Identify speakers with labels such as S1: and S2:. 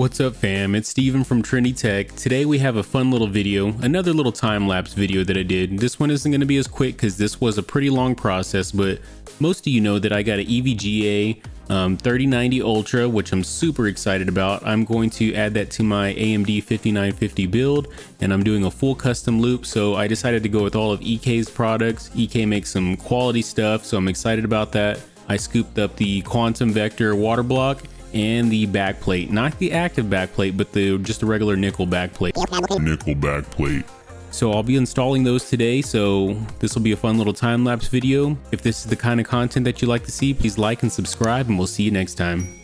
S1: What's up fam, it's Steven from Trinity Tech. Today we have a fun little video, another little time-lapse video that I did. This one isn't going to be as quick because this was a pretty long process, but most of you know that I got an EVGA um, 3090 Ultra, which I'm super excited about. I'm going to add that to my AMD 5950 build, and I'm doing a full custom loop, so I decided to go with all of EK's products. EK makes some quality stuff, so I'm excited about that. I scooped up the Quantum Vector water block and the backplate. Not the active backplate, but the just a regular nickel backplate.
S2: Nickel backplate.
S1: So I'll be installing those today, so this will be a fun little time-lapse video. If this is the kind of content that you like to see, please like and subscribe, and we'll see you next time.